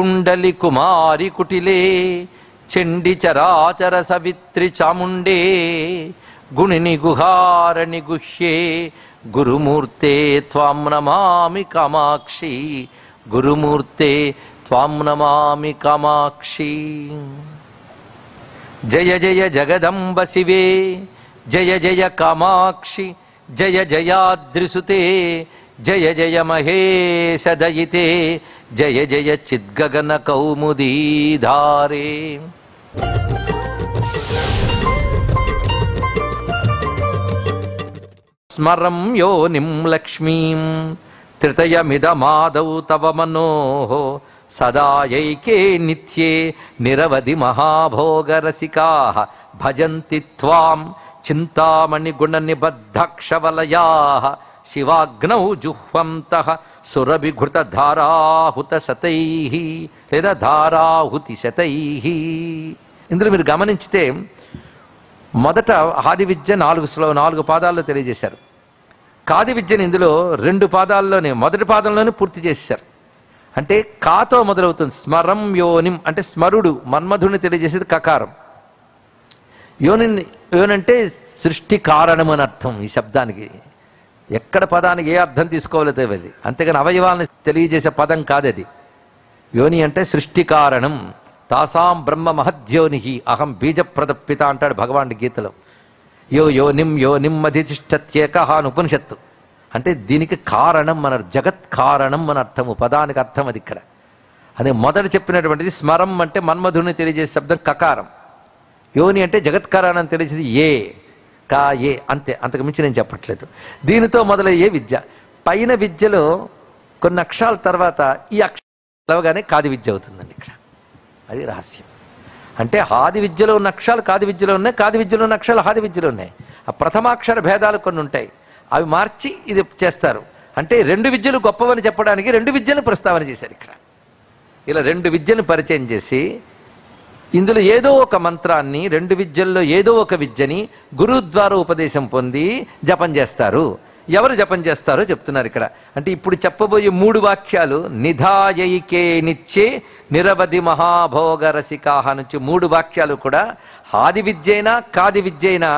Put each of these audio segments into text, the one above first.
కుండలి కుమారి కుటిలే చెండి చరాచర సవిత్రి చాముండే గుణిని గుహారణి గుహ్యే గురుమూర్తే త్వాం నమామి కామాక్షి గురుమూర్తే త్వాం నమామి కామాక్షి. జయ జయ జగదంబ శివే జయ జయ కామాక్షి జయ జయాద్రిసుతే జయ జయ మహేశ जय जय चिद्गगनकौमुदीधारे स्मरं योनिं लक्ष्मीं त्रितयमिदमादौ तव मनोः। सदायैके नित्ये निरवधि महाभोगरसिकाः। भजन्ति त्वां चिन्तामणिगुणनिबद्धक्षवलयाः। శివాగ్నౌ జుహ్వంతః సురభిఘృత ధారాహుత శతై లేదా ధారాహుతి శతై. ఇందులో మీరు గమనించితే మొదట ఆది విద్య నాలుగు శ్లో నాలుగు పాదాల్లో తెలియజేశారు. కాది విద్యను ఇందులో రెండు పాదాల్లోనే మొదటి పాదంలోనే పూర్తి చేశారు అంటే కాతో మొదలవుతుంది. స్మరం యోనిం అంటే స్మరుడు మన్మధుడిని తెలియజేసేది కకారం. యోని యోనంటే సృష్టి కారణం అని అర్థం ఈ శబ్దానికి. ఎక్కడ పదానికి ఏ అర్థం తీసుకోవాలో తెలియదు. అంతేగాని అవయవాలను తెలియజేసే పదం కాదది. యోని అంటే సృష్టి కారణం. తాసాం బ్రహ్మ మహద్యోనిహి అహం బీజప్రద పిత అంటాడు భగవాన్ గీతలో. యో యోనిం యో అధిష్ఠత్యేక అని ఉపనిషత్తు. అంటే దీనికి కారణం మన జగత్ కారణం మన అర్థము. పదానికి అర్థం అది ఇక్కడ. అదే మొదట చెప్పినటువంటిది స్మరం అంటే మన్మధుని తెలియజేసే శబ్దం కకారం. యోని అంటే జగత్ కారణం తెలిసేది ఏ. కా ఏ అంతే అంతకు మించి నేను చెప్పట్లేదు. దీనితో మొదలయ్యే విద్య. పైన విద్యలో కొన్ని అక్షరాల తర్వాత ఈ అక్షరాలు కలవగానే కాది విద్య అవుతుందండి ఇక్కడ. అది రహస్యం. అంటే ఆది విద్యలో ఉన్న అక్షరాలు కాది విద్యలో ఉన్నాయి కాది విద్యలో ఉన్న అక్షరాలు ఆది విద్యలో ఉన్నాయి. ఆ ప్రథమాక్షర భేదాలు కొన్ని ఉంటాయి. అవి మార్చి ఇది చేస్తారు. అంటే రెండు విద్యలు గొప్పవని చెప్పడానికి రెండు విద్యలను ప్రస్తావన చేశారు ఇక్కడ. ఇలా రెండు విద్యను పరిచయం చేసి ఇందులో ఏదో ఒక మంత్రాన్ని రెండు విద్యల్లో ఏదో ఒక విద్యని గురువు ద్వారా ఉపదేశం పొంది జపం చేస్తారు. ఎవరు జపం చేస్తారో చెప్తున్నారు ఇక్కడ. అంటే ఇప్పుడు చెప్పబోయే మూడు వాక్యాలు నిధాయైకే నిచ్చే నిరవధి మహాభోగ రసికాహ నుంచి మూడు వాక్యాలు కూడా ఆది విద్యైనా కాది విద్యైనా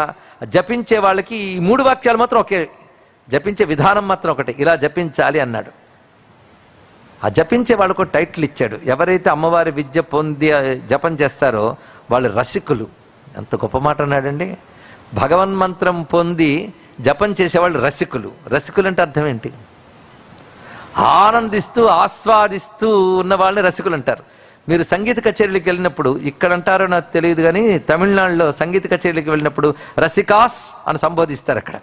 జపించే వాళ్ళకి ఈ మూడు వాక్యాలు మాత్రం ఒకే జపించే విధానం మాత్రం ఒకటి. ఇలా జపించాలి అన్నాడు. ఆ జపించే వాళ్ళకు టైటిల్ ఇచ్చాడు. ఎవరైతే అమ్మవారి విద్య పొంది జపం చేస్తారో వాళ్ళు రసికులు. ఎంత గొప్ప మాట అన్నాడండి. భగవన్ మంత్రం పొంది జపం చేసేవాళ్ళు రసికులు. రసికులు అంటే అర్థం ఏంటి? ఆనందిస్తూ ఆస్వాదిస్తూ ఉన్న వాళ్ళని రసికులు అంటారు. మీరు సంగీత కచేరీలకు వెళ్ళినప్పుడు ఇక్కడ అంటారో నాకు తెలియదు కానీ తమిళనాడులో సంగీత కచేరీలకు వెళ్ళినప్పుడు రసికాస్ అని సంబోధిస్తారు అక్కడ.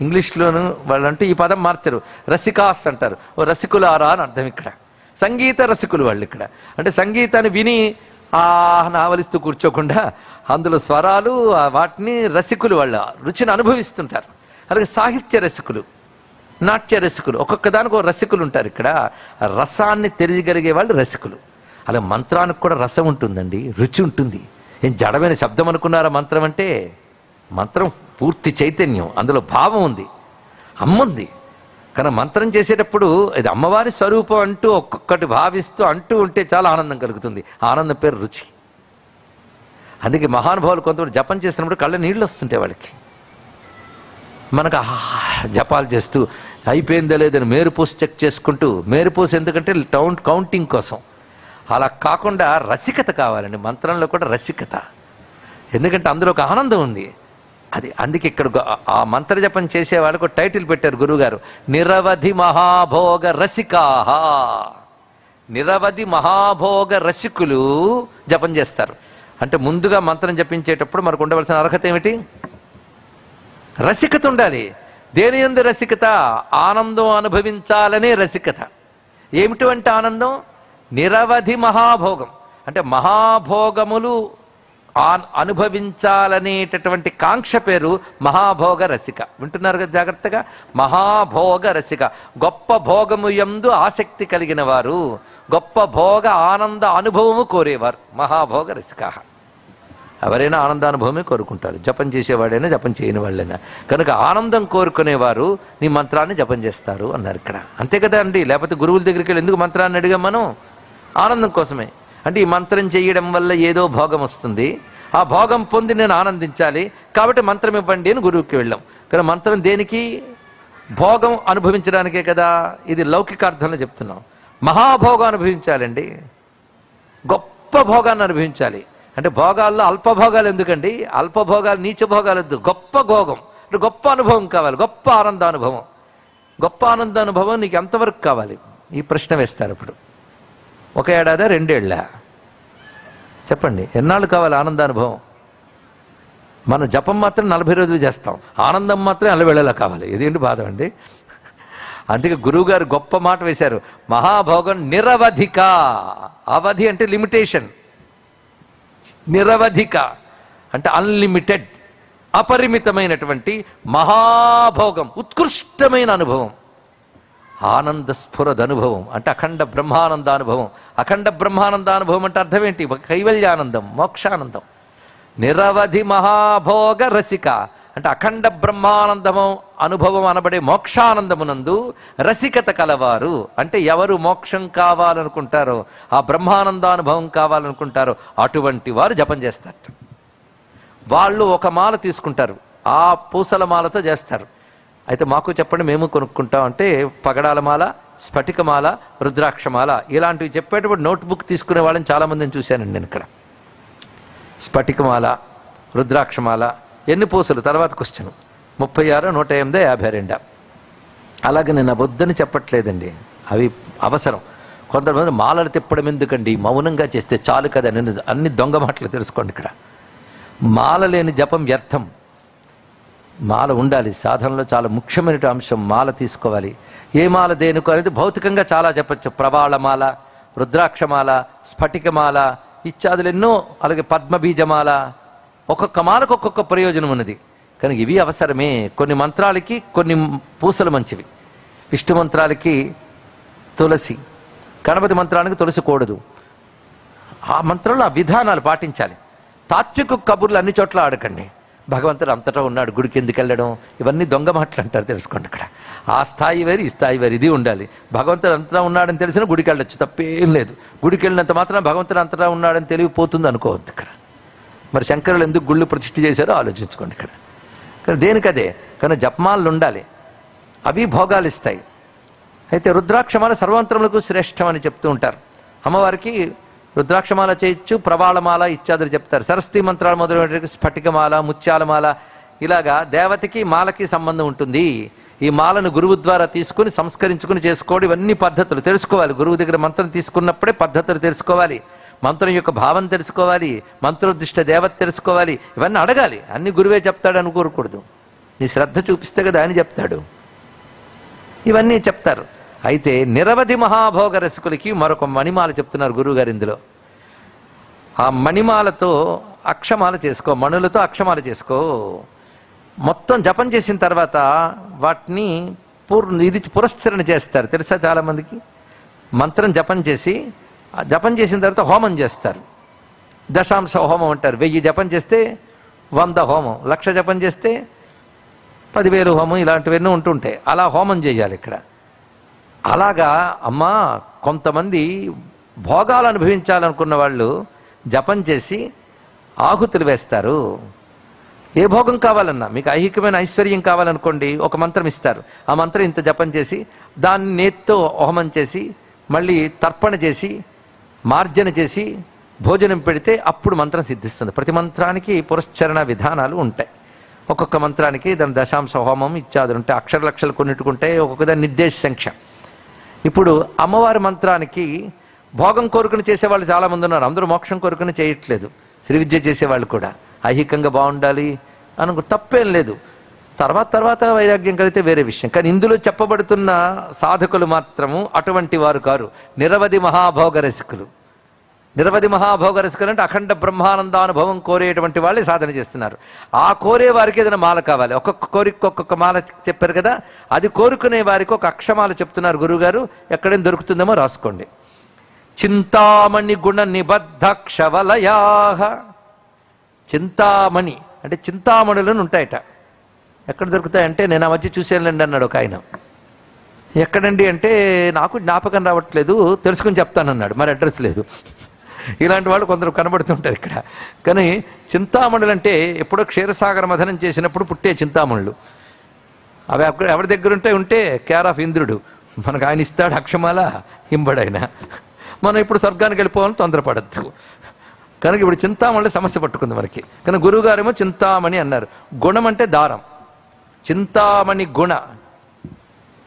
ఇంగ్లీష్లోను వాళ్ళు ఈ పదం మార్చరు రసికాస్ అంటారు. ఓ రసికులారా అని అర్థం ఇక్కడ. సంగీత రసికులు వాళ్ళు ఇక్కడ. అంటే సంగీతాన్ని విని ఆ నావలిస్తూ కూర్చోకుండా అందులో స్వరాలు వాటిని రసికులు వాళ్ళ రుచిని అనుభవిస్తుంటారు. అలాగే సాహిత్య రసికులు నాట్య రసికులు ఒక్కొక్క దానికి ఒక రసికులు ఉంటారు ఇక్కడ. రసాన్ని తెలియగలిగే వాళ్ళు రసికులు. అలా మంత్రానికి కూడా రసం ఉంటుందండి రుచి ఉంటుంది. ఏం జడమైన శబ్దం అనుకున్నారా మంత్రం అంటే? మంత్రం పూర్తి చైతన్యం అందులో భావం ఉంది అమ్ముంది కానీ మంత్రం చేసేటప్పుడు ఇది అమ్మవారి స్వరూపం అంటూ ఒక్కొక్కటి భావిస్తూ అంటూ ఉంటే చాలా ఆనందం కలుగుతుంది. ఆనందం పేరు రుచి. అందుకే మహానుభావులు కొంతమంది జపం చేసినప్పుడు కళ్ళ నీళ్ళు వస్తుంటాయి వాళ్ళకి. మనకు జపాలు చేస్తూ అయిపోయిందో లేదని మేరుపూసి చెక్ చేసుకుంటూ మేరుపూసి ఎందుకంటే టౌన్ కౌంటింగ్ కోసం. అలా కాకుండా రసికత కావాలండి మంత్రంలో కూడా రసికత. ఎందుకంటే అందులో ఒక ఆనందం ఉంది. అది అందుకే ఇక్కడ ఆ మంత్ర జపం చేసే వాళ్ళకు టైటిల్ పెట్టారు గురువుగారు. నిరవధి మహాభోగ రసికాహ. నిరవధి మహాభోగ రసికులు జపం చేస్తారు. అంటే ముందుగా మంత్రం జపించేటప్పుడు మనకు ఉండవలసిన అర్హత ఏమిటి? రసికత ఉండాలి. దేని ఎందు రసికత? ఆనందం అనుభవించాలనే రసికత. ఏమిటువంటి ఆనందం? నిరవధి మహాభోగం. అంటే మహాభోగములు అనుభవించాలనేటటువంటి కాంక్ష పేరు మహాభోగ రసిక. వింటున్నారు కదా జాగ్రత్తగా? మహాభోగ రసిక. గొప్ప భోగము యందు ఆసక్తి కలిగిన వారు గొప్ప భోగ ఆనంద అనుభవము కోరేవారు. మహాభోగ రసిక. ఎవరైనా ఆనందానుభవమే కోరుకుంటారు. జపం చేసేవాడైనా జపం చేయని వాళ్ళైనా. కనుక ఆనందం కోరుకునేవారు నీ మంత్రాన్ని జపం చేస్తారు అన్నారు ఇక్కడ. అంతే కదా అండి? లేకపోతే గురువుల దగ్గరికి వెళ్ళి ఎందుకు మంత్రాన్ని అడిగాం మనం? ఆనందం కోసమే. అంటే ఈ మంత్రం చేయడం వల్ల ఏదో భోగం వస్తుంది. ఆ భోగం పొంది నేను ఆనందించాలి. కాబట్టి మంత్రం ఇవ్వండి అని గురువుకి వెళ్ళాం. కానీ మంత్రం దేనికి? భోగం అనుభవించడానికే కదా. ఇది లౌకిక అర్థంలో చెప్తున్నాం. మహాభోగం అనుభవించాలండి. గొప్ప భోగాన్ని అనుభవించాలి. అంటే భోగాల్లో అల్పభోగాలు ఎందుకండి? అల్పభోగాలు నీచ భోగాలు వద్దు. గొప్ప భోగం. అంటే గొప్ప అనుభవం కావాలి. గొప్ప ఆనంద అనుభవం గొప్ప ఆనంద అనుభవం నీకు ఎంతవరకు కావాలి? ఈ ప్రశ్న వేస్తారు ఇప్పుడు. ఒక ఏడాదా రెండేళ్ళ? చెప్పండి ఎన్నాళ్ళు కావాలి ఆనందానుభవం? మన జపం మాత్రం నలభై రోజులు చేస్తాం. ఆనందం మాత్రం అలవేళలా కావాలి. ఇదేంటి బాధ అండి? అందుకే గురువుగారు గొప్ప మాట వేశారు. మహాభోగం నిరవధిక. అవధి అంటే లిమిటేషన్ నిరవధిక. అంటే అన్లిమిటెడ్ అపరిమితమైనటువంటి మహాభోగం ఉత్కృష్టమైన అనుభవం. ఆనంద స్ఫురదనుభవం అంటే అఖండ బ్రహ్మానంద అనుభవం అఖండ బ్రహ్మానంద అనుభవం అంటే అర్థం ఏంటి కైవల్యానందం మోక్షానందం. నిరవధి మహాభోగ రసిక. అంటే అఖండ బ్రహ్మానందము అనుభవం అనబడే మోక్షానందమునందు రసికత కలవారు. అంటే ఎవరు మోక్షం కావాలనుకుంటారో ఆ బ్రహ్మానందానుభవం కావాలనుకుంటారో అటువంటి వారు జపం చేస్తారు. వాళ్ళు ఒక మాల తీసుకుంటారు. ఆ పూసల మాలతో చేస్తారు. అయితే మాకు చెప్పండి మేము కొనుక్కుంటాం అంటే పగడాల మాల స్ఫటికమాల రుద్రాక్షమాల ఇలాంటివి చెప్పేటప్పుడు నోట్బుక్ తీసుకునే వాళ్ళని చాలామందిని చూశానండి నేను ఇక్కడ. స్ఫటికమాల రుద్రాక్షమాల ఎన్ని పూసలు? తర్వాత క్వశ్చన్. ముప్పై ఆరు నూట ఎనిమిదో యాభై రెండా. అలాగే నేను వద్దని చెప్పట్లేదండి. అవి అవసరం. కొంతమంది మాలలు తిప్పడం ఎందుకండి? మౌనంగా చేస్తే చాలు కదా? నేను అన్ని దొంగ మాటలు తెలుసుకోండి ఇక్కడ. మాల లేని జపం వ్యర్థం. మాల ఉండాలి. సాధనలో చాలా ముఖ్యమైన అంశం మాల తీసుకోవాలి. ఏ మాల దేనుకు అనేది భౌతికంగా చాలా చెప్పచ్చు. ప్రవాళమాల రుద్రాక్షమాల స్ఫటికమాల ఇత్యాదులు ఎన్నో అలాగే పద్మబీజమాల ఒక్కొక్క మాలకు ఒక్కొక్క ప్రయోజనం ఉన్నది. కానీ ఇవి అవసరమే. కొన్ని మంత్రాలకి కొన్ని పూసలు మంచివి. విష్ణు మంత్రాలకి తులసి గణపతి మంత్రానికి తులసి కూడదు. ఆ మంత్రంలో ఆ విధానాలు పాటించాలి. తాత్విక కబుర్లు అన్ని చోట్ల ఆడకండి. భగవంతుడు అంతటా ఉన్నాడు గుడికి ఎందుకు వెళ్ళడం? ఇవన్నీ దొంగ మాటలు అంటారు తెలుసుకోండి ఇక్కడ. ఆ స్థాయి వేరు ఈ స్థాయి వేరు ఇది ఉండాలి. భగవంతుడు అంతటా ఉన్నాడని తెలిసిన గుడికి వెళ్ళొచ్చు తప్పేం లేదు. గుడికి వెళ్ళినంత మాత్రం భగవంతుడు అంతటా ఉన్నాడని తెలియపోతుంది అనుకోవద్దు ఇక్కడ. మరి శంకరులు ఎందుకు గుళ్ళు ప్రతిష్ఠ చేశారో ఆలోచించుకోండి ఇక్కడ. కానీ దేనికదే? కానీ జపమాలు ఉండాలి. అవి భోగాలు ఇస్తాయి. అయితే రుద్రాక్షమాల సర్వాంతరములకు శ్రేష్టం అని చెప్తూ ఉంటారు. అమ్మవారికి రుద్రాక్షమాల చేయొచ్చు ప్రవాళమాల ఇత్యాదులు చెప్తారు. సరస్వతి మంత్రాలు మొదలైన స్ఫటికమాల ముత్యాలమాల ఇలాగా దేవతకి మాలకి సంబంధం ఉంటుంది. ఈ మాలను గురువు ద్వారా తీసుకుని సంస్కరించుకుని చేసుకోవడం ఇవన్నీ పద్ధతులు. తెలుసుకోవాలి. గురువు దగ్గర మంత్రం తీసుకున్నప్పుడే పద్ధతులు తెలుసుకోవాలి. మంత్రం యొక్క భావం తెలుసుకోవాలి. మంత్రోద్దిష్ట దేవత తెలుసుకోవాలి. ఇవన్నీ అడగాలి. అన్ని గురువే చెప్తాడు అనుకోకూడదు నీ శ్రద్ధ చూపిస్తే కదా అని చెప్తాడు. ఇవన్నీ చెప్తారు. అయితే నిరవధి మహాభోగ రసికులకి మరొక మణిమాల చెప్తున్నారు గురువుగారు ఇందులో. ఆ మణిమాలతో అక్షమాల చేసుకో మణులతో అక్షమాల చేసుకో. మొత్తం జపం చేసిన తర్వాత వాటిని పూర్ ఇది పురస్చరణ చేస్తారు. తెలుసా చాలామందికి? మంత్రం జపం చేసి జపం చేసిన తర్వాత హోమం చేస్తారు. దశాంశ హోమం అంటారు. వెయ్యి జపం చేస్తే వంద హోమం లక్ష జపం చేస్తే పదివేలు హోమం ఇలాంటివన్నీ ఉంటుంటాయి. అలా హోమం చేయాలి ఇక్కడ. అలాగా అమ్మా కొంతమంది భోగాలు అనుభవించాలనుకున్న వాళ్ళు జపం చేసి ఆహుతులు వేస్తారు. ఏ భోగం కావాలన్నా మీకు ఐహికమైన ఐశ్వర్యం కావాలనుకోండి ఒక మంత్రం ఇస్తారు. ఆ మంత్రం ఇంత జపం చేసి దాన్ని నేత్తో హోమం చేసి మళ్ళీ తర్పణ చేసి మార్జన చేసి భోజనం పెడితే అప్పుడు మంత్రం సిద్ధిస్తుంది. ప్రతి మంత్రానికి పురస్చరణ విధానాలు ఉంటాయి. ఒక్కొక్క మంత్రానికి దాని దశాంశ హోమం ఇత్యాదులు ఉంటాయి. అక్షర లక్షలు ఒక్కొక్క దాని నిర్దేశ సంఖ్య. ఇప్పుడు అమ్మవారి మంత్రానికి భోగం కోరుకుని చేసేవాళ్ళు చాలా మంది ఉన్నారు. అందరూ మోక్షం కోరుకుని చేయట్లేదు. శ్రీ విద్య చేసేవాళ్ళు కూడా. ఐహికంగా బాగుండాలి అనుకు తప్పేం లేదు. తర్వాత తర్వాత వైరాగ్యం కలిగితే వేరే విషయం. కానీ ఇందులో చెప్పబడుతున్న సాధకులు మాత్రము అటువంటి వారు కారు. నిరవధి మహాభోగ రసికులు. నిరవధి మహాభోగ రసికులు అంటే అఖండ బ్రహ్మానందానుభవం కోరేటువంటి వాళ్ళే సాధన చేస్తున్నారు. ఆ కోరే వారికి ఏదైనా మాల కావాలి. ఒక్కొక్క కోరిక ఒక్కొక్క మాల చెప్పారు కదా అది కోరుకునే వారికి ఒక అక్షమాల చెప్తున్నారు గురుగారు. ఎక్కడైనా దొరుకుతుందేమో రాసుకోండి. చింతామణి గుణ నిబద్ధ క్షవలయా చింతామణి అంటే చింతామణులను ఉంటాయట. ఎక్కడ దొరుకుతాయంటే నేను ఆ మధ్య చూసేయండి అన్నాడు ఒక ఆయన. ఎక్కడండి అంటే నాకు జ్ఞాపకం రావట్లేదు తెలుసుకుని చెప్తానన్నాడు. మరి అడ్రస్ లేదు. ఇలాంటి వాళ్ళు కొందరు కనబడుతుంటారు ఇక్కడ. కానీ చింతామణులు అంటే ఎప్పుడో క్షీరసాగర మథనం చేసినప్పుడు పుట్టే చింతామణులు. అవి అక్కడ ఎవరి దగ్గర ఉంటే ఉంటే కేర్ ఆఫ్ ఇంద్రుడు. మనకు ఆయన ఇస్తాడు అక్షమాల ఇంబడైన. మనం ఇప్పుడు స్వర్గానికి వెళ్ళిపోవాలని తొందరపడద్దు. కనుక ఇప్పుడు చింతామణి సమస్య పట్టుకుంది మనకి. కానీ గురువుగారేమో చింతామణి అన్నారు. గుణం అంటే దారం. చింతామణి గుణ.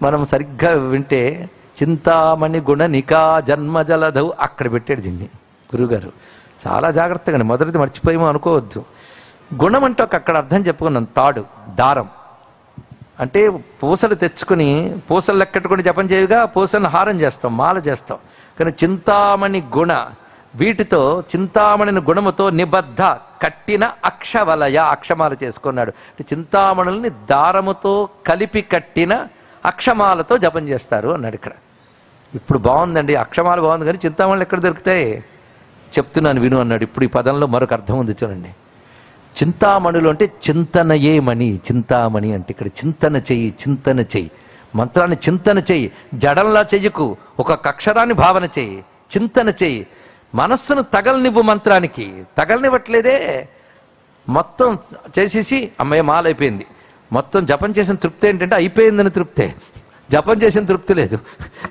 మనం సరిగ్గా వింటే చింతామణి గుణ నికా జన్మజలధవు అక్కడ పెట్టాడు దీన్ని. గురుగారు. చాలా జాగ్రత్తగా మొదటిది మర్చిపోయేమో అనుకోవద్దు. గుణం అంటే ఒక అక్కడ అర్థం చెప్పుకున్నాం తాడు దారం. అంటే పూసలు తెచ్చుకుని పూసలు లెక్కట్టుకుని జపం చేయగా పూసలను హారం చేస్తాం మాల చేస్తాం. కానీ చింతామణి గుణ వీటితో చింతామణిని గుణముతో నిబద్ధ కట్టిన అక్షవలయ అక్షమాల చేసుకున్నాడు. చింతామణుల్ని దారముతో కలిపి కట్టిన అక్షమాలతో జపం చేస్తారు అన్నాడు ఇక్కడ. ఇప్పుడు బాగుందండి. అక్షమాలు బాగుంది కానీ చింతామణులు ఎక్కడ దొరుకుతాయి? చెప్తున్నాను విను అన్నాడు. ఇప్పుడు ఈ పదంలో మరొక అర్థం ఉంది చూడండి. చింతామణులు అంటే చింతనయే మణి చింతామణి అంటే ఇక్కడ చింతన చెయ్యి చింతన చెయ్యి. మంత్రాన్ని చింతన చెయ్యి జడంలా చెయ్యకు ఒక అక్షరాన్ని భావన చెయ్యి చింతన చెయ్యి. మనస్సును తగలనివ్వు మంత్రానికి. తగలనివ్వట్లేదే. మొత్తం చేసేసి అమ్మాయి మాలైపోయింది. మొత్తం జపం చేసిన తృప్తి ఏంటంటే అయిపోయిందని తృప్తే. జపం చేసిన తృప్తి లేదు.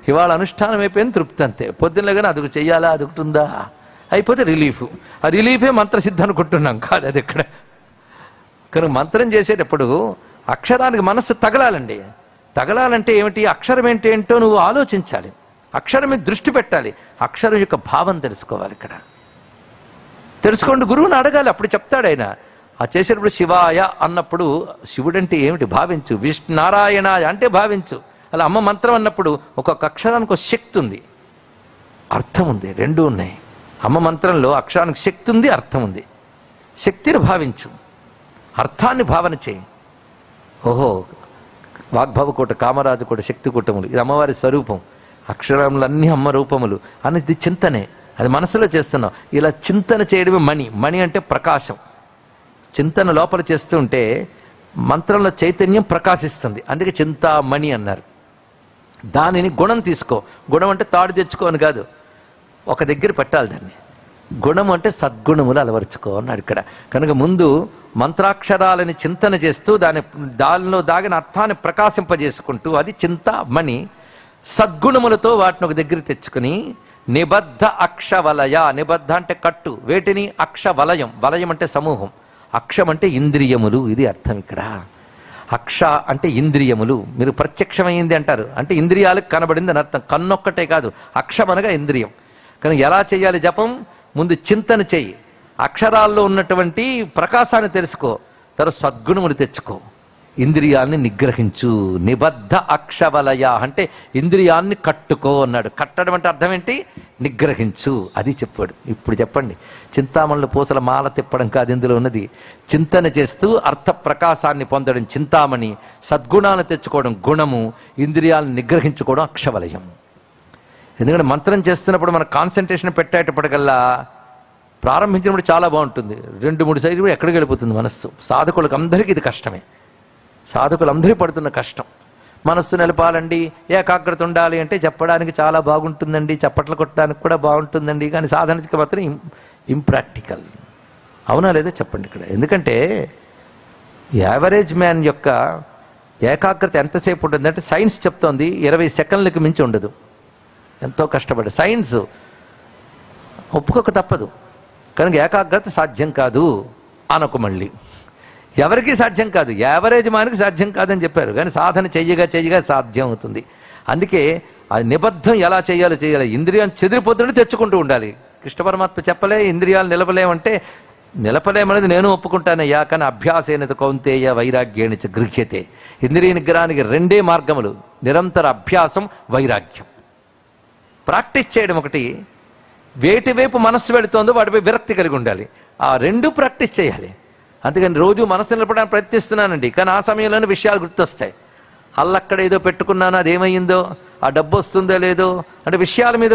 ఇవాళ అనుష్ఠానం అయిపోయింది తృప్తి అంతే. పొద్దున్నగానే కానీ చెయ్యాలా? అదుగుతుందా? అయిపోతే రిలీఫ్. ఆ రిలీఫే మంత్రసిద్ధి అనుకుంటున్నాం కాదు అది ఇక్కడ. కనుక మంత్రం చేసేటప్పుడు అక్షరానికి మనస్సు తగలాలండి. తగలాలంటే ఏమిటి? అక్షరం ఏంటి ఏంటో నువ్వు ఆలోచించాలి. అక్షరం మీద దృష్టి పెట్టాలి. అక్షరం యొక్క భావం తెలుసుకోవాలి ఇక్కడ. తెలుసుకోండి గురువుని అడగాలి. అప్పుడు చెప్తాడు ఆయన. ఆ చేసేటప్పుడు శివాయ అన్నప్పుడు శివుడంటే ఏమిటి? భావించు. విష్ణు నారాయణ అంటే భావించు. అలా అమ్మ మంత్రం అన్నప్పుడు ఒక్కొక్క అక్షరానికి ఒక శక్తి ఉంది. అర్థం ఉంది. రెండు ఉన్నాయి. అమ్మ మంత్రంలో అక్షరానికి శక్తి ఉంది అర్థం ఉంది. శక్తిని భావించు. అర్థాన్ని భావన చేయి. ఓహో వాగ్భవకోట కామరాజు శక్తి కూటములు ఇది అమ్మవారి స్వరూపం. అక్షరములన్నీ అమ్మ రూపములు. అనేది చింతనే. అది మనసులో చేస్తున్నాం ఇలా చింతన చేయడమే మణి. మణి అంటే ప్రకాశం. చింతన లోపల చేస్తూ ఉంటే మంత్రంలో చైతన్యం ప్రకాశిస్తుంది. అందుకే చింతామణి అన్నారు. దానిని గుణం తీసుకో. గుణం అంటే తాడు తెచ్చుకో అని కాదు. ఒక దగ్గర పెట్టాలి దాన్ని. గుణం అంటే సద్గుణములు అలవరుచుకో అన్నాడు ఇక్కడ. కనుక ముందు మంత్రాక్షరాలని చింతన చేస్తూ దాని దానిలో దాగిన అర్థాన్ని ప్రకాశింపజేసుకుంటూ అది చింతామణి సద్గుణములతో వాటిని ఒక దగ్గర తెచ్చుకుని నిబద్ధ అక్షవలయ నిబద్ధ అంటే కట్టు వేటిని అక్ష వలయం వలయం అంటే సమూహం అక్షం అంటే ఇంద్రియములు ఇది అర్థం ఇక్కడ. అక్ష అంటే ఇంద్రియములు మీరు ప్రత్యక్షమైంది అంటారు. అంటే ఇంద్రియాలకు కనబడింది అని అర్థం. కన్నొక్కటే కాదు అక్షం అనగా ఇంద్రియం. కానీ ఎలా చేయాలి జపం? ముందు చింతన చెయ్యి అక్షరాల్లో ఉన్నటువంటి ప్రకాశాన్ని తెలుసుకో. తర్వాత సద్గుణములు తెచ్చుకో. ఇంద్రియాల్ని నిగ్రహించు. నిబద్ధ అక్షవలయ. అంటే ఇంద్రియాన్ని కట్టుకో అన్నాడు. కట్టడం అంటే అర్థం ఏంటి? నిగ్రహించు. అది చెప్పాడు. ఇప్పుడు చెప్పండి. చింతామణుల పూసల మాల తిప్పడం కాదు ఇందులో ఉన్నది. చింతన చేస్తూ అర్థ ప్రకాశాన్ని పొందడం చింతామణి. సద్గుణాలను తెచ్చుకోవడం గుణము. ఇంద్రియాలను నిగ్రహించుకోవడం అక్షవలయం. ఎందుకంటే మంత్రం చేస్తున్నప్పుడు మన కాన్సన్ట్రేషన్ పెట్టేటప్పటికల్లా ప్రారంభించినప్పుడు చాలా బాగుంటుంది. రెండు మూడు సైజు కూడా ఎక్కడికి వెళ్ళిపోతుంది మనస్సు. సాధకులకు అందరికీ ఇది కష్టమే. సాధకులందరూ పడుతున్న కష్టం. మనస్సు నిలపాలండి ఏకాగ్రత ఉండాలి అంటే చెప్పడానికి చాలా బాగుంటుందండి చప్పట్లు కొట్టడానికి కూడా బాగుంటుందండి కానీ సాధనకి మాత్రం ఇంప్రాక్టికల్ అవునా లేదా చెప్పండి ఇక్కడ. ఎందుకంటే యావరేజ్ మ్యాన్ యొక్క ఏకాగ్రత ఎంతసేపు ఉంటుందంటే సైన్స్ చెప్తోంది ఇరవై సెకండ్లకు మించి ఉండదు. ఎంతో కష్టపడి సైన్స్ ఒప్పుకోక తప్పదు. కనుక ఏకాగ్రత సాధ్యం కాదు అనకు మళ్ళీ. ఎవరికీ సాధ్యం కాదు. యావరేజ్ మానికి సాధ్యం కాదని చెప్పారు. కానీ సాధన చెయ్యగా చెయ్యగా సాధ్యం అవుతుంది. అందుకే అది నిబద్ధం ఎలా చేయాలో చేయాలి. ఇంద్రియం చెదిరిపోతుంటే తెచ్చుకుంటూ ఉండాలి. కృష్ణ పరమాత్మ చెప్పలే ఇంద్రియాలు నిలపలేమంటే నిలపలేమనేది నేను ఒప్పుకుంటానయ్యా కానీ అభ్యాసేనత కౌంతేయ వైరాగ్యేణ గృహ్యతే. ఇంద్రియ నిగ్రహానికి రెండే మార్గములు. నిరంతర అభ్యాసం వైరాగ్యం. ప్రాక్టీస్ చేయడం ఒకటి వేటి వైపు మనస్సు వెళుతోందో వాటిపై విరక్తి కలిగి ఉండాలి. ఆ రెండు ప్రాక్టీస్ చేయాలి. అందుకని రోజు మనసు నిలపడానికి ప్రయత్నిస్తున్నానండి. కానీ ఆ సమయంలోనే విషయాలు గుర్తొస్తాయి. అల్లక్కడ ఏదో పెట్టుకున్నాను ఏమైందో ఆ డబ్బు వస్తుందో లేదో అంటే విషయాల మీద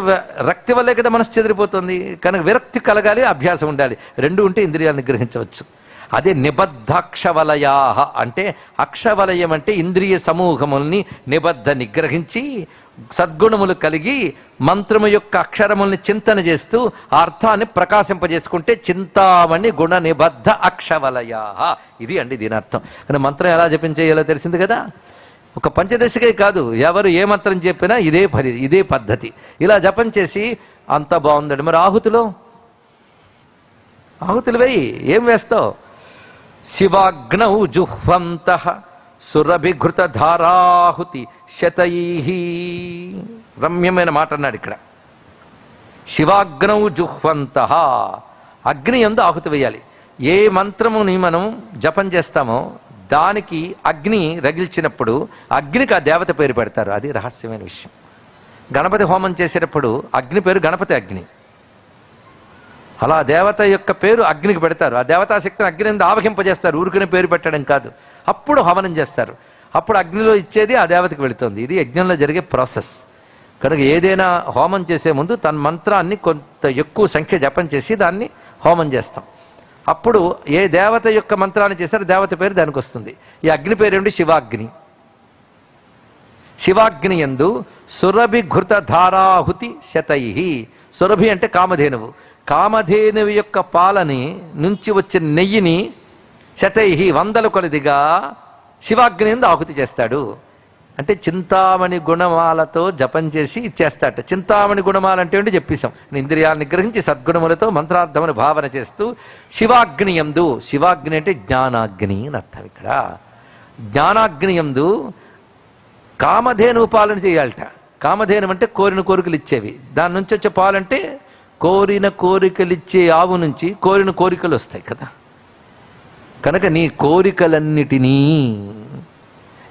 రక్తి వల్లే కదా మనసు చెదిరిపోతుంది. కనుక విరక్తి కలగాలి అభ్యాసం ఉండాలి. రెండు ఉంటే ఇంద్రియాలు నిగ్రహించవచ్చు. అదే నిబద్ధాక్షవలయా అంటే అక్షవలయం అంటే ఇంద్రియ సమూహముల్ని నిబద్ధ నిగ్రహించి సద్గుణములు కలిగి మంత్రము యొక్క అక్షరముల్ని చింతన చేస్తూ ఆ అర్థాన్ని ప్రకాశింపజేసుకుంటే చింతామణి గుణ నిబద్ధ అక్షవలయా. ఇది అండి దీని అర్థం. కానీ మంత్రం ఎలా జపించేయాలో తెలిసింది కదా? ఒక పంచదశకే కాదు ఎవరు ఏ మంత్రం చెప్పినా ఇదే పరి ఇదే పద్ధతి. ఇలా జపం చేసి అంత బాగుందండి. మరి ఆహుతిలో? ఆహుతులు వేయి ఏం వేస్తావు? శివాగ్నౌ జుహ్వంత సురభిఘృత ధారాహుతి శతయీ రమ్యమైన మాట అన్నాడు ఇక్కడ. శివాగ్నౌ జుహ్వంత. అగ్ని ఎందు ఆహుతి వేయాలి. ఏ మంత్రముని మనం జపం చేస్తామో దానికి అగ్ని రగిల్చినప్పుడు అగ్నికి ఆ దేవత పేరు పెడతారు. అది రహస్యమైన విషయం. గణపతి హోమం చేసేటప్పుడు అగ్ని పేరు గణపతి అగ్ని. అలా దేవత యొక్క పేరు అగ్నికి పెడతారు. ఆ దేవతాశక్తిని అగ్ని మీద ఆవహింపజేస్తారు. ఊరికనే పేరు పెట్టడం కాదు. అప్పుడు హవనం చేస్తారు. అప్పుడు అగ్నిలో ఇచ్చేది ఆ దేవతకి వెళుతుంది. ఇది యజ్ఞంలో జరిగే ప్రాసెస్. కనుక ఏదైనా హోమం చేసే ముందు తన మంత్రాన్ని కొంత ఎక్కువ సంఖ్య జపం చేసి దాన్ని హోమం చేస్తాం. అప్పుడు ఏ దేవత యొక్క మంత్రాన్ని చేస్తారో దేవత పేరు దానికి వస్తుంది. ఈ అగ్ని పేరు ఏమిటి? శివాగ్ని. శివాగ్ని ఎందు సురభి ఘృత ధారాహుతి శతై. సురభి అంటే కామధేనువు. కామధేనువు యొక్క పాలని నుంచి వచ్చిన నెయ్యిని శతైహి వందల కొలదిగా శివాగ్ని ఎందు ఆహుతి చేస్తాడు. అంటే చింతామణి గుణమాలతో జపం చేసి ఇచ్చేస్తాట. చింతామణి గుణమాల అంటే ఏంటి చెప్పేశాం. ఇంద్రియాలను గ్రహించి సద్గుణములతో మంత్రార్థమును భావన చేస్తూ శివాగ్నియందు శివాగ్ని అంటే జ్ఞానాగ్ని అని అర్థం ఇక్కడ. జ్ఞానాగ్నియందు కామధేను పాలన చేయాలట. కామధేనం అంటే కోరిన కోరికలు ఇచ్చేవి. దాని నుంచి వచ్చే పాలంటే కోరిన కోరికలిచ్చే ఆవు నుంచి కోరిన కోరికలు వస్తాయి కదా. కనుక నీ కోరికలన్నిటినీ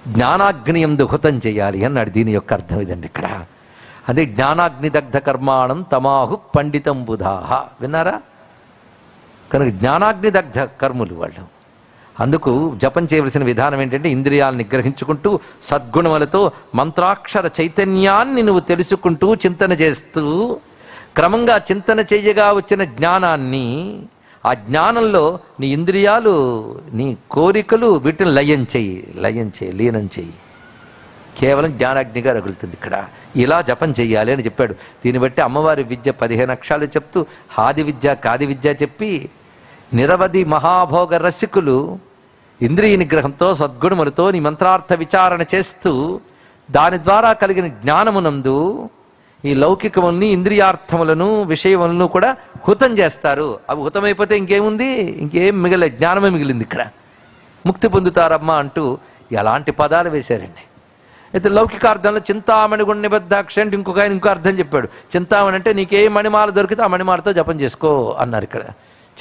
జ్ఞానాగ్నియం ఎందు చేయాలి అన్నాడు దీని యొక్క అర్థం ఇదండి ఇక్కడ. అదే జ్ఞానాగ్ని దగ్ధ కర్మాణం తమాహు పండితం బుధాహ. విన్నారా? కనుక జ్ఞానాగ్ని దగ్ధ కర్ములు వాళ్ళు. అందుకు జపం చేయవలసిన విధానం ఏంటంటే ఇంద్రియాలను నిగ్రహించుకుంటూ సద్గుణములతో మంత్రాక్షర చైతన్యాన్ని నువ్వు తెలుసుకుంటూ చింతన చేస్తూ క్రమంగా చింతన చెయ్యగా వచ్చిన జ్ఞానాన్ని ఆ జ్ఞానంలో నీ ఇంద్రియాలు నీ కోరికలు వీటిని లయం చేయి లయం చేయి లీనం చెయ్యి కేవలం జ్ఞానాగ్నిగా రగులుతుంది ఇక్కడ. ఇలా జపం చేయాలి అని చెప్పాడు. దీన్ని బట్టి అమ్మవారి విద్య పదిహేను అక్షరాలు చెప్తూ హాది విద్య కాది విద్య చెప్పి నిరవధి మహాభోగ రసికులు ఇంద్రియ నిగ్రహంతో సద్గుణములతో నీ మంత్రార్థ విచారణ చేస్తూ దాని ద్వారా కలిగిన జ్ఞానమునందు ఈ లౌకికముల్ని ఇంద్రియార్థములను విషయములను కూడా హుతం చేస్తారు. అవి హుతమైపోతే ఇంకేముంది? ఇంకేం మిగిలే జ్ఞానమే మిగిలింది ఇక్కడ. ముక్తి పొందుతారమ్మా అంటూ ఎలాంటి పదాలు వేశారండి. అయితే లౌకికార్థంలో చింతామణి గుణ నిబద్ధాక్ష అంటే ఇంకొక ఆయన ఇంకో అర్థం చెప్పాడు. చింతామణి అంటే నీకే మణిమాల దొరికితే ఆ మణిమాలతో జపం చేసుకో అన్నారు ఇక్కడ.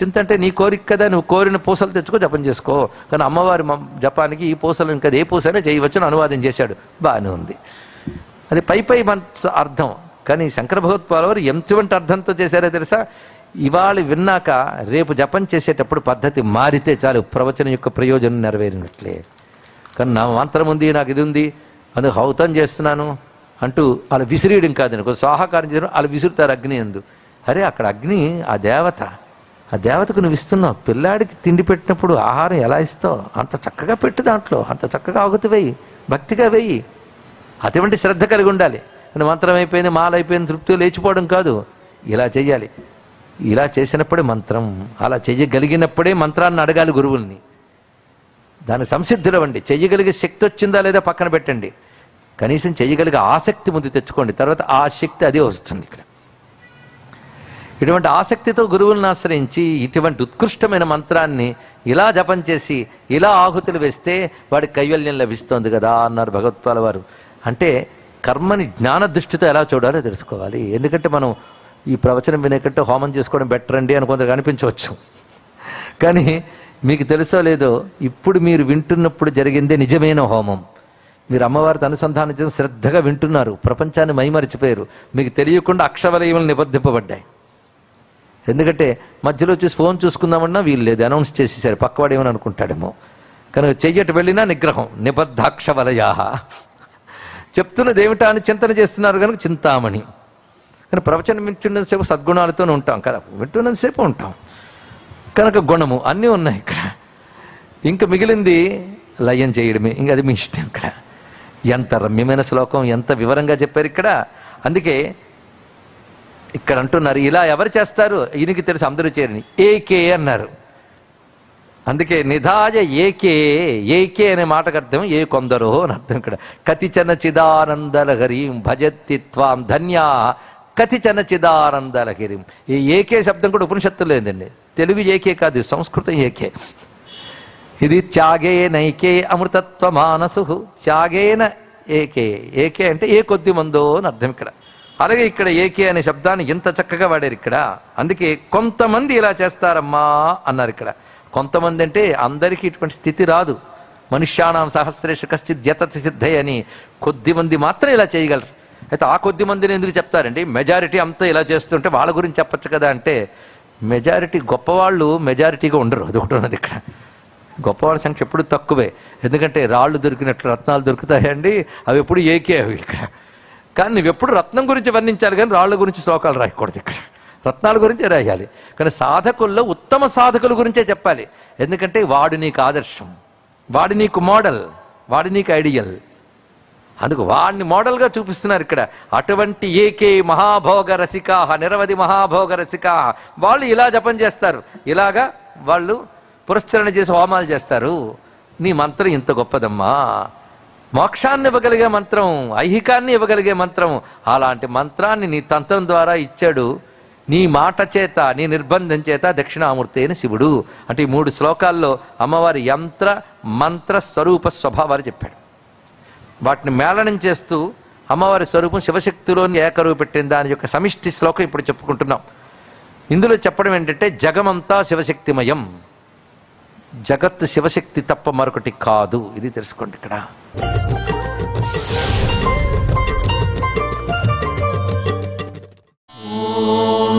చింత అంటే నీ కోరిక కదా నువ్వు కోరిన పూసలు తెచ్చుకో జపం చేసుకో. కానీ అమ్మవారి మ- జపానికి ఈ పూసలు ఇంకా ఏ పూసైనా చేయవచ్చని అనువాదం చేశాడు. బాగానే ఉంది. అది పై పై మంత్ర అర్థం. కానీ శంకర భగవత్పాల వారు ఎంతవంటి అర్థంతో చేశారో తెలుసా? ఇవాళ విన్నాక రేపు జపం చేసేటప్పుడు పద్ధతి మారితే చాలు ప్రవచనం యొక్క ప్రయోజనం నెరవేరినట్లే. కానీ నా మంత్రం ఉంది నాకు ఇది ఉంది అది హౌతం చేస్తున్నాను అంటూ అలా విసిరేయడం కాదని కొంచెం స్వాహాకారం చేయడం అలా విసురుతారు అగ్ని ఎందు అరే అక్కడ అగ్ని ఆ దేవత ఆ దేవతకు నువ్వు ఇస్తున్నావు. పిల్లాడికి తిండి పెట్టినప్పుడు ఆహారం ఎలా ఇస్తావు? అంత చక్కగా పెట్టు దాంట్లో అంత చక్కగా ఆగుతు వేయి భక్తిగా వేయి. అటువంటి శ్రద్ధ కలిగి ఉండాలి. మంత్రం అయిపోయింది మాల అయిపోయింది తృప్తి లేచిపోవడం కాదు. ఇలా చేయాలి ఇలా చేసినప్పుడే మంత్రం అలా చేయగలిగినప్పుడే మంత్రాన్ని అడగాలి గురువుల్ని. దాని సంసిద్ధులు అవ్వండి చెయ్యగలిగే శక్తి వచ్చిందా లేదా పక్కన పెట్టండి. కనీసం చేయగలిగే ఆసక్తి ముందు తెచ్చుకోండి. తర్వాత ఆ శక్తి అదే వస్తుంది ఇక్కడ. ఇటువంటి ఆసక్తితో గురువులను ఆశ్రయించి ఇటువంటి ఉత్కృష్టమైన మంత్రాన్ని ఇలా జపం చేసి ఇలా ఆహుతులు వేస్తే వాడి కైవల్యం లభిస్తోంది కదా అన్నారు భగవత్పాల వారు. అంటే కర్మని జ్ఞాన దృష్టితో ఎలా చూడాలో తెలుసుకోవాలి. ఎందుకంటే మనం ఈ ప్రవచనం వినేకంటే హోమం చేసుకోవడం బెటర్ అండి అని కొందరు అనిపించవచ్చు. కానీ మీకు తెలుసో లేదో ఇప్పుడు మీరు వింటున్నప్పుడు జరిగిందే నిజమైన హోమం. మీరు అమ్మవారితో అనుసంధానం చేసి శ్రద్ధగా వింటున్నారు. ప్రపంచాన్ని మైమరిచిపోయారు. మీకు తెలియకుండా అక్షవలయములు నిబద్ధింపబడ్డాయి. ఎందుకంటే మధ్యలో చూసి ఫోన్ చూసుకుందామన్నా వీలు లేదు. అనౌన్స్ చేసేసారు. పక్కవాడేమని అనుకుంటాడేమో. కనుక చెయ్యటి వెళ్ళినా నిగ్రహం. నిబద్ధాక్షవలయాహ. చెప్తున్నది ఏమిటా అని చింతన చేస్తున్నారు కనుక చింతామణి. కానీ ప్రవచనం వింటున్నంతసేపు సద్గుణాలతోనే ఉంటాం కదా. వింటున్నంతసేపు ఉంటాం. కనుక గుణము అన్నీ ఉన్నాయి ఇక్కడ. ఇంకా మిగిలింది లయం చేయడమే. ఇంకా అది మీ ఇష్టం ఇక్కడ. ఎంత రమ్యమైన శ్లోకం ఎంత వివరంగా చెప్పారు ఇక్కడ. అందుకే ఇక్కడ అంటున్నారు ఇలా ఎవరు చేస్తారు? ఈయనకి తెలుసు అందరూ చేరని. ఏకే అన్నారు. అందుకే నిధాయ ఏకే ఏకే అనే మాటకు అర్థం ఏ కొందరు అని అర్థం ఇక్కడ. కతిచన చిదానందలహరీం భజత్తి త్వాం ధన్యా కతిచన చిదానందలహరిం ఈ ఏకే శబ్దం కూడా ఉపనిషత్తు లేదండి. తెలుగు ఏకే కాదు సంస్కృతం ఏకే. ఇది త్యాగే నైకే అమృతత్వ మానసు. త్యాగేన ఏకే ఏకే అంటే ఏ కొద్ది మందో అని అర్థం ఇక్కడ. అలాగే ఇక్కడ ఏకే అనే శబ్దాన్ని ఇంత చక్కగా వాడారు ఇక్కడ. అందుకే కొంతమంది ఇలా చేస్తారమ్మా అన్నారు ఇక్కడ. కొంతమంది అంటే అందరికీ ఇటువంటి స్థితి రాదు. మనుష్యానాం సహస్రేష కశ్చిత్ జతతి సిద్ధయ్య అని కొద్ది మంది మాత్రం ఇలా చేయగలరు. అయితే ఆ కొద్ది మందిని ఎందుకు చెప్తారండి? మెజారిటీ అంతా ఇలా చేస్తుంటే వాళ్ళ గురించి చెప్పచ్చు కదా అంటే మెజారిటీ గొప్పవాళ్ళు మెజారిటీగా ఉండరు. అది ఒకటి ఉన్నది ఇక్కడ. గొప్పవాళ్ళ సంఖ్య ఎప్పుడు తక్కువే. ఎందుకంటే రాళ్ళు దొరికినట్లు రత్నాలు దొరుకుతాయండి. అవి ఎప్పుడు ఏకే అవి ఇక్కడ. కానీ నువ్వు ఎప్పుడు రత్నం గురించి వర్ణించాలి కానీ రాళ్ళ గురించి శ్లోకాలు రాయకూడదు ఇక్కడ. రత్నాల గురించే రాయాలి. కానీ సాధకుల్లో ఉత్తమ సాధకుల గురించే చెప్పాలి. ఎందుకంటే వాడు నీకు ఆదర్శం. వాడు నీకు మోడల్. వాడు నీకు ఐడియల్. అందుకు వాడిని మోడల్గా చూపిస్తున్నారు ఇక్కడ. అటువంటి ఏకే మహాభోగ రసికాహ నిరవధి మహాభోగ రసికాహ. వాళ్ళు ఇలా జపం చేస్తారు. ఇలాగా వాళ్ళు పురస్చరణ చేసి హోమాలు చేస్తారు. నీ మంత్రం ఇంత గొప్పదమ్మా. మోక్షాన్ని ఇవ్వగలిగే మంత్రం ఐహికాన్ని ఇవ్వగలిగే మంత్రం. అలాంటి మంత్రాన్ని నీ తంత్రం ద్వారా ఇచ్చాడు నీ మాట చేత నీ నిర్బంధం చేత దక్షిణామూర్తి అయిన శివుడు. అంటే ఈ మూడు శ్లోకాల్లో అమ్మవారి యంత్ర మంత్ర స్వరూప స్వభావాలు చెప్పాడు. వాటిని మేళనం చేస్తూ అమ్మవారి స్వరూపం శివశక్తిలోని ఏకరువు పెట్టిన దాని యొక్క సమిష్టి శ్లోకం ఇప్పుడు చెప్పుకుంటున్నాం. ఇందులో చెప్పడం ఏంటంటే జగమంతా శివశక్తిమయం. జగత్ శివశక్తి తప్ప మరొకటి కాదు. ఇది తెలుసుకోండి ఇక్కడ. Oh.